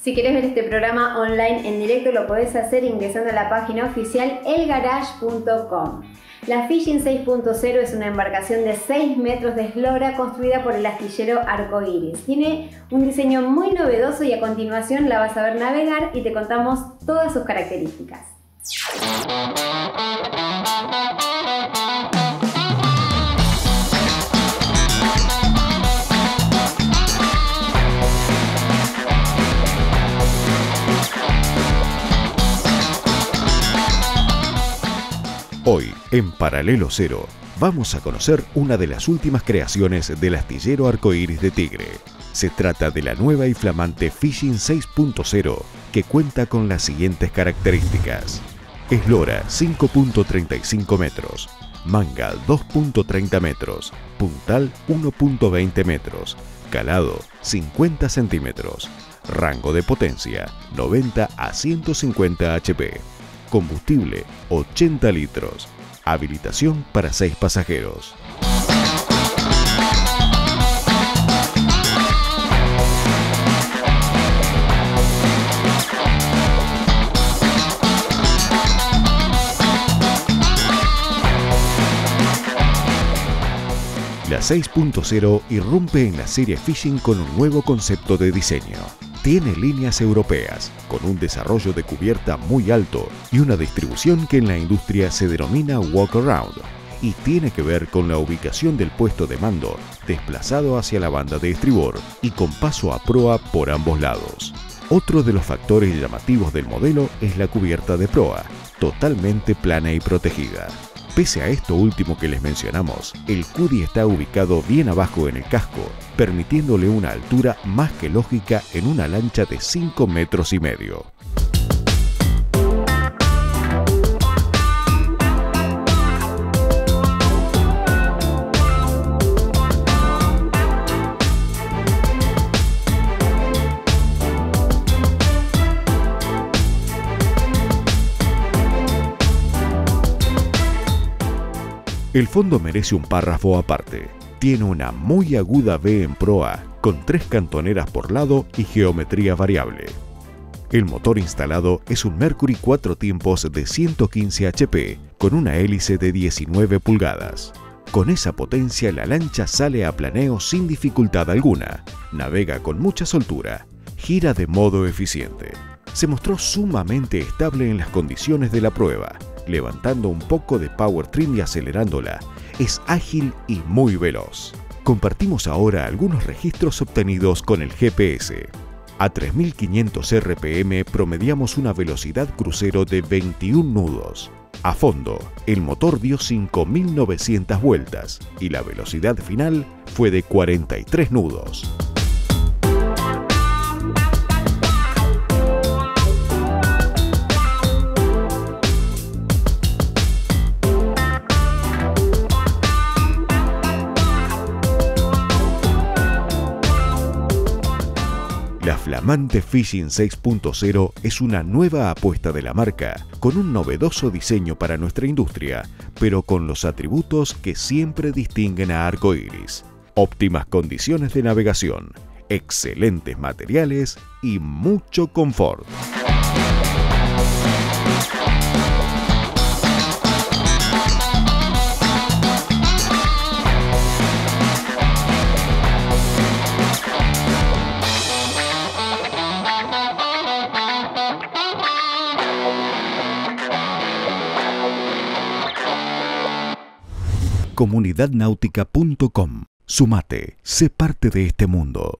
Si querés ver este programa online en directo lo podés hacer ingresando a la página oficial elgarage.com. La Fishing 6.0 es una embarcación de 6 metros de eslora construida por el astillero Arcoiris. Tiene un diseño muy novedoso y a continuación la vas a ver navegar y te contamos todas sus características. Hoy, en Paralelo Cero, vamos a conocer una de las últimas creaciones del astillero arcoíris de Tigre. Se trata de la nueva y flamante Fishing 6.0 que cuenta con las siguientes características. Eslora 5.35 metros, manga 2.30 metros, puntal 1.20 metros, calado 50 centímetros, rango de potencia 90 a 150 HP combustible 80 litros, habilitación para 6 pasajeros. La 6.0 irrumpe en la serie Fishing con un nuevo concepto de diseño tiene líneas europeas, con un desarrollo de cubierta muy alto y una distribución que en la industria se denomina walk around, y tiene que ver con la ubicación del puesto de mando desplazado hacia la banda de estribor y con paso a proa por ambos lados. Otro de los factores llamativos del modelo es la cubierta de proa, totalmente plana y protegida. Pese a esto último que les mencionamos, el CUDI está ubicado bien abajo en el casco, permitiéndole una altura más que lógica en una lancha de 5 metros y medio. El fondo merece un párrafo aparte. Tiene una muy aguda V en proa, con tres cantoneras por lado y geometría variable. El motor instalado es un Mercury 4 tiempos de 115 HP, con una hélice de 19 pulgadas. Con esa potencia la lancha sale a planeo sin dificultad alguna, navega con mucha soltura, gira de modo eficiente. Se mostró sumamente estable en las condiciones de la prueba, levantando un poco de power trim y acelerándola. Es ágil y muy veloz. Compartimos ahora algunos registros obtenidos con el GPS. A 3500 RPM promediamos una velocidad crucero de 21 nudos. A fondo, el motor dio 5900 vueltas y la velocidad final fue de 43 nudos. La flamante Fishing 6.0 es una nueva apuesta de la marca, con un novedoso diseño para nuestra industria, pero con los atributos que siempre distinguen a Arcoiris. Óptimas condiciones de navegación, excelentes materiales y mucho confort. comunidadnáutica.com. Sumate, sé parte de este mundo.